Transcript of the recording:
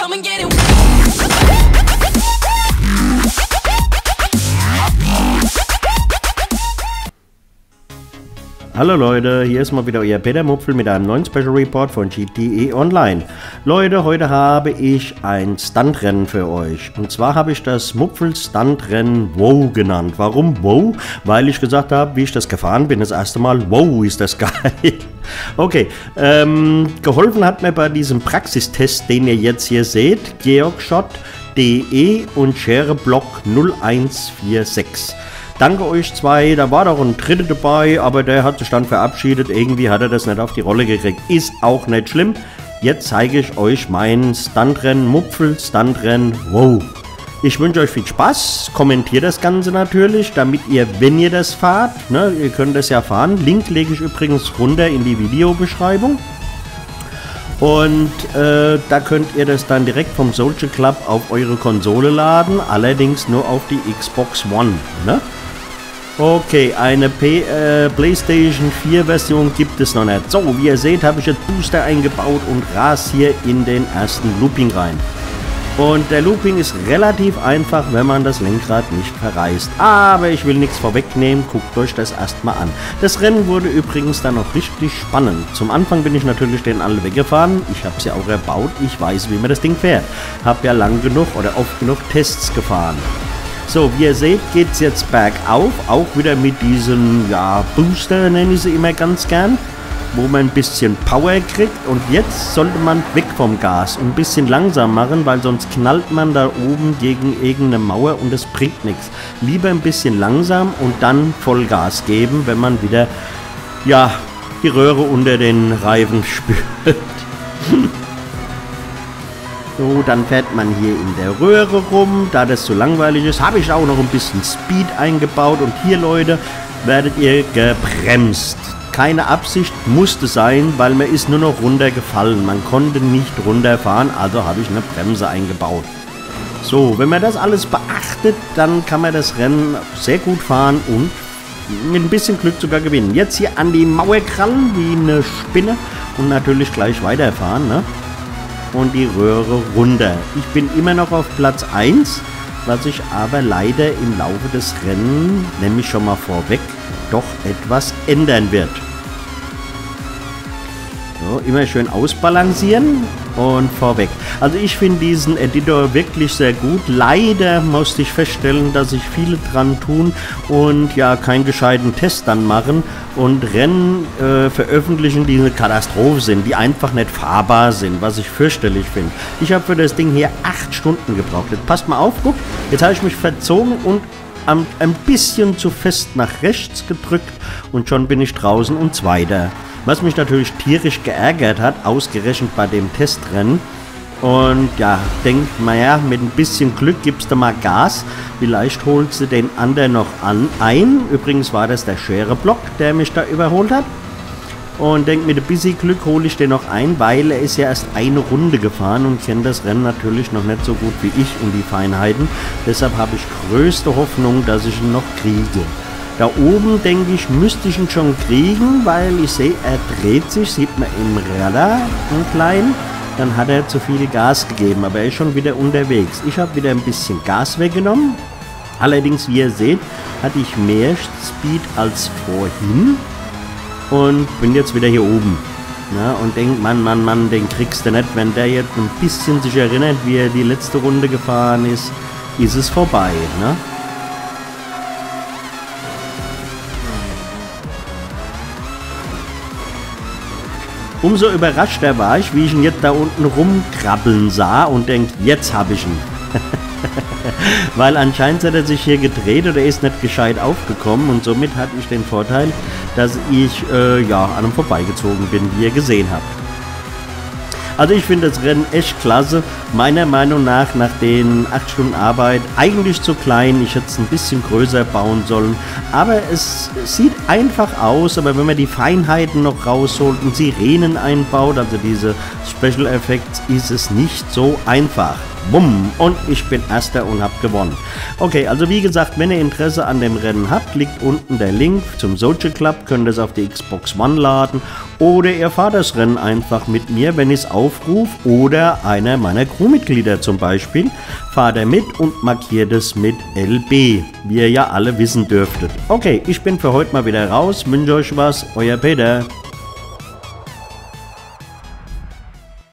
Come and get it. Hallo Leute, hier ist mal wieder euer Peter Mupfel mit einem neuen Special Report von GTE Online. Leute, heute habe ich ein Stuntrennen für euch. Und zwar habe ich das Mupfel Stuntrennen WOW genannt. Warum WOW? Weil ich gesagt habe, wie ich das gefahren bin, das erste Mal, wow, ist das geil. Okay, ähm, geholfen hat mir bei diesem Praxistest, den ihr jetzt hier seht, georgshot.de und Shareblock 0146. Danke euch zwei, da war doch ein dritter dabei, aber der hat sich dann verabschiedet. Irgendwie hat er das nicht auf die Rolle gekriegt. Ist auch nicht schlimm. Jetzt zeige ich euch mein Stuntrennen, Mupfel Stuntrennen. Wow. Ich wünsche euch viel Spaß. Kommentiert das Ganze natürlich, damit ihr, wenn ihr das fahrt, ne, ihr könnt das ja fahren. Link lege ich übrigens runter in die Videobeschreibung. Und äh, da könnt ihr das dann direkt vom Social Club auf eure Konsole laden, allerdings nur auf die Xbox One. Ne? Okay, eine P äh, PlayStation 4 Version gibt es noch nicht. So, wie ihr seht, habe ich jetzt Booster eingebaut und ras hier in den ersten Looping rein. Und der Looping ist relativ einfach, wenn man das Lenkrad nicht verreißt. Aber ich will nichts vorwegnehmen, guckt euch das erstmal an. Das Rennen wurde übrigens dann noch richtig spannend. Zum Anfang bin ich natürlich den alle weggefahren. Ich habe es ja auch erbaut. Ich weiß, wie man das Ding fährt. Habe ja lang genug oder oft genug Tests gefahren. So, wie ihr seht, geht es jetzt bergauf, auch wieder mit diesem, ja, Booster nenne ich sie immer ganz gern, wo man ein bisschen Power kriegt. Und jetzt sollte man weg vom Gas und ein bisschen langsam machen, weil sonst knallt man da oben gegen irgendeine Mauer und es bringt nichts. Lieber ein bisschen langsam und dann Vollgas geben, wenn man wieder, ja, die Röhre unter den Reifen spürt. So, dann fährt man hier in der Röhre rum. Da das so langweilig ist, habe ich auch noch ein bisschen Speed eingebaut. Und hier, Leute, werdet ihr gebremst. Keine Absicht musste sein, weil man ist nur noch runtergefallen. Man konnte nicht runterfahren, also habe ich eine Bremse eingebaut. So, wenn man das alles beachtet, dann kann man das Rennen sehr gut fahren und mit ein bisschen Glück sogar gewinnen. Jetzt hier an die Mauer krallen wie eine Spinne und natürlich gleich weiterfahren, ne? Und die Röhre runter. Ich bin immer noch auf Platz 1, was sich aber leider im Laufe des Rennens, nämlich schon mal vorweg, doch etwas ändern wird. So, immer schön ausbalancieren und vorweg. Also ich finde diesen Editor wirklich sehr gut. Leider musste ich feststellen, dass sich viele dran tun und ja keinen gescheiten Test dann machen und Rennen äh, veröffentlichen, die eine Katastrophe sind, die einfach nicht fahrbar sind, was ich fürchterlich finde. Ich habe für das Ding hier acht Stunden gebraucht. Jetzt passt mal auf, guck, jetzt habe ich mich verzogen und ein bisschen zu fest nach rechts gedrückt und schon bin ich draußen und Zweiter. Was mich natürlich tierisch geärgert hat, ausgerechnet bei dem Testrennen. Und ja, denkt, naja, mit ein bisschen Glück gibst du mal Gas. Vielleicht holst du den anderen noch an, ein. Übrigens war das der Schereblock, der mich da überholt hat. Und denkt, mit ein bisschen Glück hole ich den noch ein, weil er ist ja erst eine Runde gefahren und kennt das Rennen natürlich noch nicht so gut wie ich und die Feinheiten. Deshalb habe ich größte Hoffnung, dass ich ihn noch kriege. Da oben, denke ich, müsste ich ihn schon kriegen, weil ich sehe, er dreht sich, sieht man im Radar, einen kleinen. Dann hat er zu viel Gas gegeben, aber er ist schon wieder unterwegs. Ich habe wieder ein bisschen Gas weggenommen. Allerdings, wie ihr seht, hatte ich mehr Speed als vorhin und bin jetzt wieder hier oben. Ja, und denkt, Mann, Mann, Mann, den kriegst du nicht. Wenn der jetzt ein bisschen sich erinnert, wie er die letzte Runde gefahren ist, ist es vorbei. Ne? Umso überraschter war ich, wie ich ihn jetzt da unten rumkrabbeln sah und denkt, jetzt habe ich ihn. Weil anscheinend hat er sich hier gedreht oder ist nicht gescheit aufgekommen und somit hatte ich den Vorteil, dass ich äh, ja, an ihm vorbeigezogen bin, wie ihr gesehen habt. Also ich finde das Rennen echt klasse. Meiner Meinung nach, nach den 8 Stunden Arbeit, eigentlich zu klein. Ich hätte es ein bisschen größer bauen sollen. Aber es sieht einfach aus, aber wenn man die Feinheiten noch rausholt und Sirenen einbaut, also diese Special Effects, ist es nicht so einfach. Bumm, und ich bin Erster und hab gewonnen. Okay, also wie gesagt, wenn ihr Interesse an dem Rennen habt, liegt unten der Link zum Social Club, könnt ihr es auf die Xbox One laden oder ihr fahrt das Rennen einfach mit mir, wenn ich es aufrufe oder einer meiner Crewmitglieder zum Beispiel, fahrt er mit und markiert es mit LB, wie ihr ja alle wissen dürftet. Okay, ich bin für heute mal wieder raus, wünsche euch was, euer Peter.